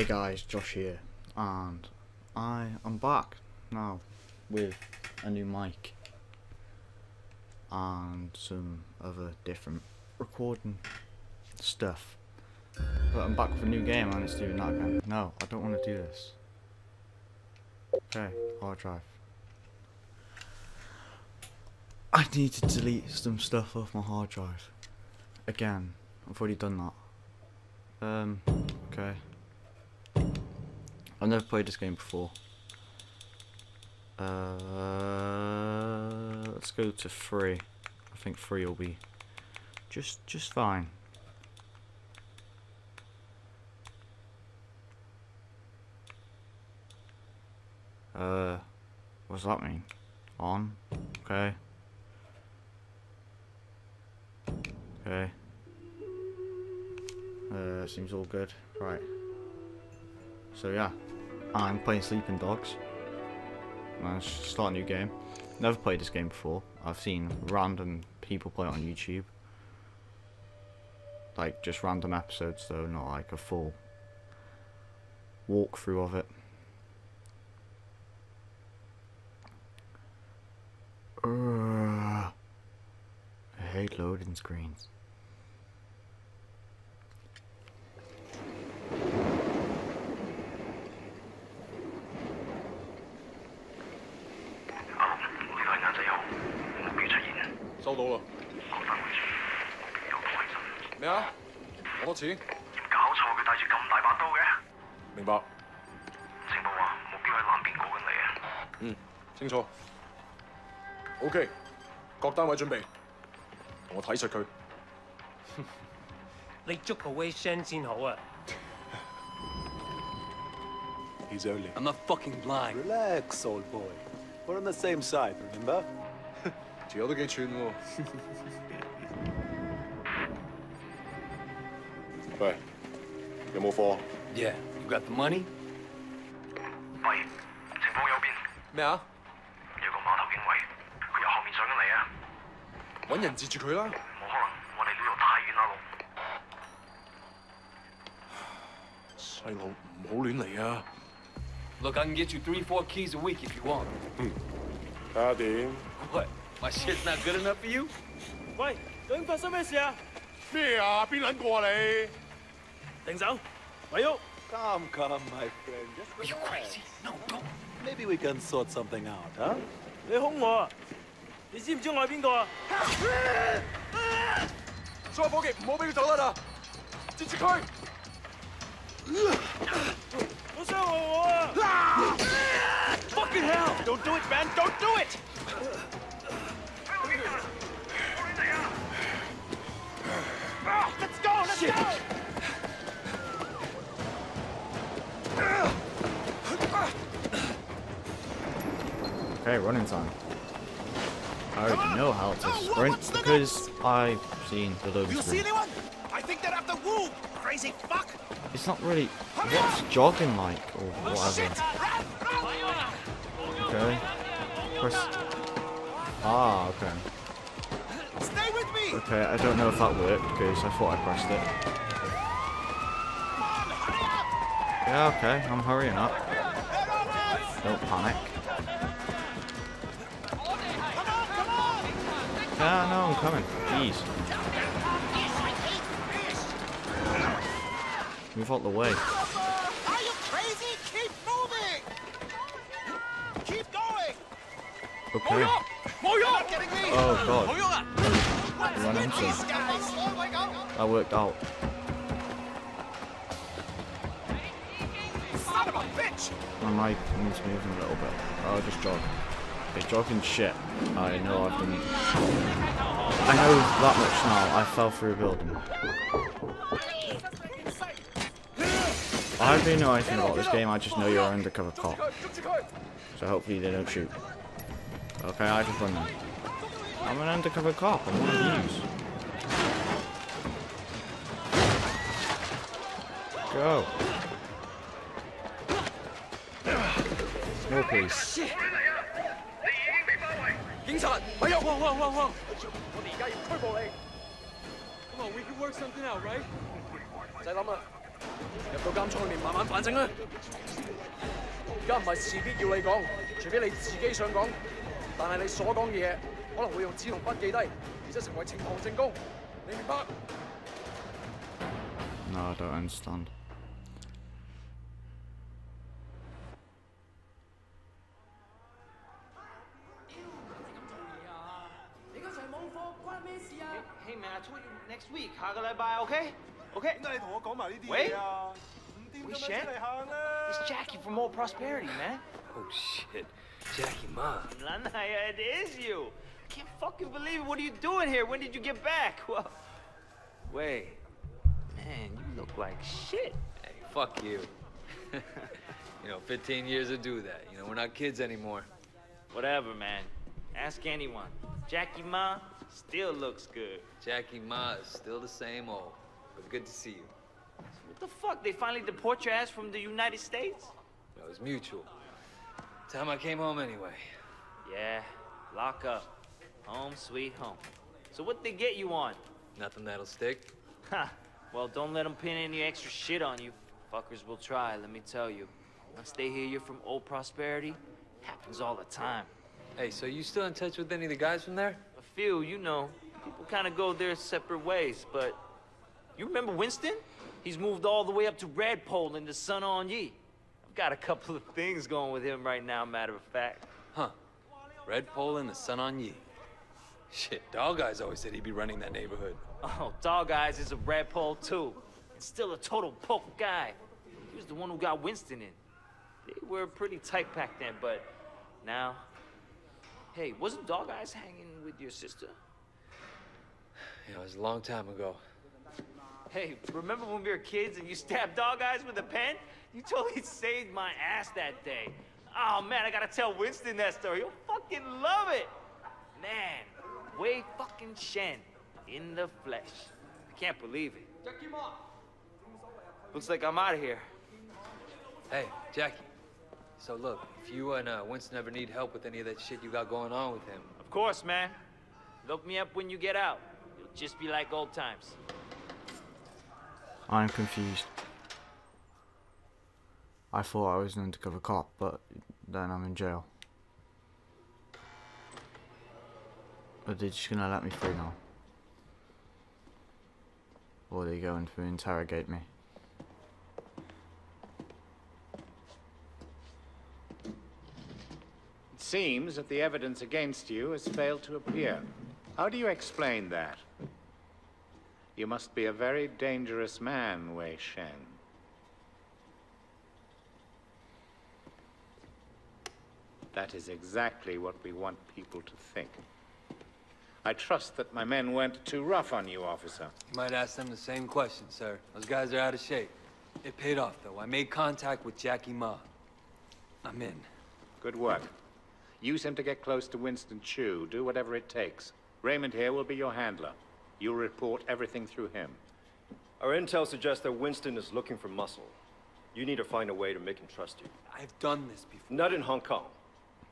Hey guys, Josh here, and I am back now with a new mic and some other different recording stuff. But I'm back with a new game and it's doing that again. No, I don't want to do this. Okay, hard drive. I need to delete some stuff off my hard drive. Again, I've already done that. Um, okay. I've never played this game before. Uh, let's go to three. I think three will be just just fine. Uh, what does that mean? On. Okay. Okay. Uh, seems all good. Right. So yeah, I'm playing Sleeping Dogs. Uh, Let's start a new game. Never played this game before. I've seen random people play it on YouTube. Like just random episodes though, not like a full walkthrough of it. Ugh. I hate loading screens. 楼啦。放翻我出嚟，有鬼心。咩啊？好多钱？搞错，佢带住咁大把刀嘅。明白。情报话目标喺南边过紧嚟啊。嗯，清楚。OK，各单位准备，同我睇实佢。你捉个 Way Shen 先好啊。He's early. I'm not fucking blind. Relax, old boy. We're on the same side, remember? 條友都幾串喎。喂，有冇貨？Yeah, you got the money? 喂，情況有變，咩啊？有個碼頭警衛，佢由後面上緊嚟啊！揾人截住佢啦！冇可能，我哋呢度太遠啦路。細路唔好亂嚟啊！Look, I can get you three, four keys a week if you want. 睇下點？What? My shit's not good enough for you? 喂，究竟发生咩事啊？咩啊？边撚个啊你？停手，咪喐！ Come, come, my friend. Just Are you relax. crazy? No, don't. Maybe we can sort something out, huh? 你凶我啊！你知唔知我系边个啊？所有伙计唔好俾佢走得啦！截住佢！好伤害我啊！Fucking hell! Don't do it, man! Don't do it! Let's go! Let's go! Okay, running time. I already know how to sprint because I've seen the loading screen. anyone? I think they're after Wu! Crazy fuck! It's not really. What's jogging like or whatever? Okay. Press. Ah, okay. Stay with me! Okay, I don't know if that worked because I thought I pressed it. Yeah, okay, I'm hurrying up. Don't panic. Yeah, no, I'm coming. Jeez. Move out the way. Are you crazy? Keep moving! Keep going! Okay. Oh god run into. That worked out. My mic needs moving a little bit. Oh, just jog. Okay, jogging shit. I know I've been... I know that much now. I fell through a building. I don't really know anything about this game, I just know you're an undercover cop. So hopefully they don't shoot. Okay, I just run them. I'm an undercover cop. I'm one of these. Go. More police. 警察，咪喐！哇哇哇哇！我哋而家要拘捕你。 Come on, we can work something out, right? 唔使谂啦， 入到监仓里面慢慢反省啦。而家唔系事必要你讲，除非你自己想讲，但系你所讲嘅嘢 可能会用纸同笔记低，而且成为呈堂证供，你明白？ No, I don't understand. 你嗰场网课关咩事啊？ Hey man, I told you next week，下个礼拜，OK？OK？点解你同我讲埋呢啲喂嘢啊？唔掂咁样出嚟行啦！ It's Jackie from Old Prosperity, man. Oh shit. Jackie Ma. Lanaya, it is you. I can't fucking believe it. What are you doing here? When did you get back? Well, wait. Man, you look like shit. Hey, fuck you. you know, 15 years to do that. You know, we're not kids anymore. Whatever, man. Ask anyone. Jackie Ma still looks good. Jackie Ma is still the same old. But good to see you. What the fuck? They finally deport your ass from the United States? It was mutual. Time I came home anyway. Yeah, lock up. Home sweet home. So what'd they get you on? Nothing that'll stick. Ha! Well, don't let them pin any extra shit on you. Fuckers will try, let me tell you. Once they hear you're from Old Prosperity, happens all the time. Hey, so you still in touch with any of the guys from there? A few, you know, people kind of go their separate ways, but you remember Winston? He's moved all the way up to Red Pole in the Sun On Yee. I've got a couple of things going with him right now, matter of fact. Huh. Red Pole and the Sun on Yee. Shit, Dog Eyes always said he'd be running that neighborhood. Oh, Dog Eyes is a Red Pole too. And still a total poke guy. He was the one who got Winston in. They were pretty tight back then, but now. Hey, wasn't Dog Eyes hanging with your sister? Yeah, it was a long time ago. Hey, remember when we were kids and you stabbed Dog Eyes with a pen? You totally saved my ass that day. Oh man, I gotta tell Winston that story. He'll fucking love it. Man, Wei fucking Shen in the flesh. I can't believe it. Looks like I'm out of here. Hey, Jackie. So look, if you and uh, Winston ever need help with any of that shit you got going on with him, Of course, man. Look me up when you get out. It'll just be like old times. I'm confused. I thought I was an undercover cop, but then I'm in jail. Are they just gonna let me free now? Or are they going to interrogate me? It seems that the evidence against you has failed to appear. How do you explain that? You must be a very dangerous man, Wei Shen. That is exactly what we want people to think. I trust that my men weren't too rough on you, officer. you might ask them the same question, sir. Those guys are out of shape. It paid off, though. I made contact with Jackie Ma. I'm in. Good work. Use him to get close to Winston Chu. Do whatever it takes. Raymond here will be your handler. You'll report everything through him. Our intel suggests that Winston is looking for muscle. You need to find a way to make him trust you. I've done this before. Not in Hong Kong.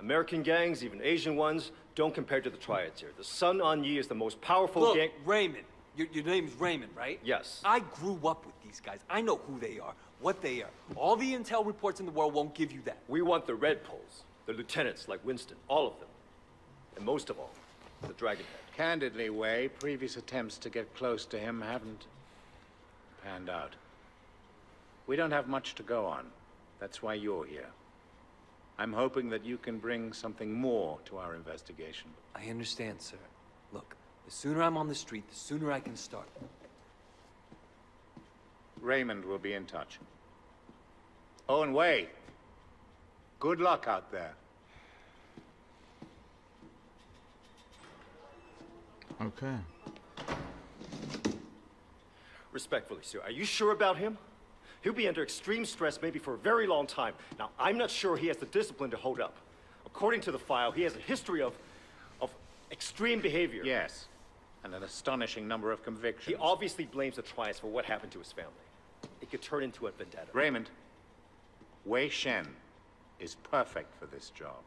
American gangs, even Asian ones, don't compare to the triads here. The Sun On Yee is the most powerful Look, gang. Raymond. Your, your name's Raymond, right? Yes. I grew up with these guys. I know who they are, what they are. All the intel reports in the world won't give you that. We want the Red Poles, the lieutenants like Winston, all of them. And most of all, the Dragonhead. Candidly, Wei, previous attempts to get close to him haven't panned out. We don't have much to go on. That's why you're here. I'm hoping that you can bring something more to our investigation. I understand, sir. Look, the sooner I'm on the street, the sooner I can start. Raymond will be in touch. Oh, and Wei, good luck out there. Okay. Respectfully, sir, are you sure about him? He'll be under extreme stress maybe for a very long time. Now, I'm not sure he has the discipline to hold up. According to the file, he has a history of, of extreme behavior. Yes, and an astonishing number of convictions. He obviously blames the triads for what happened to his family. It could turn into a vendetta. Raymond, Wei Shen is perfect for this job.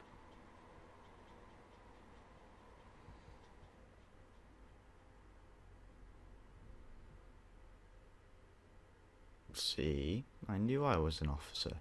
See, I knew I was an officer.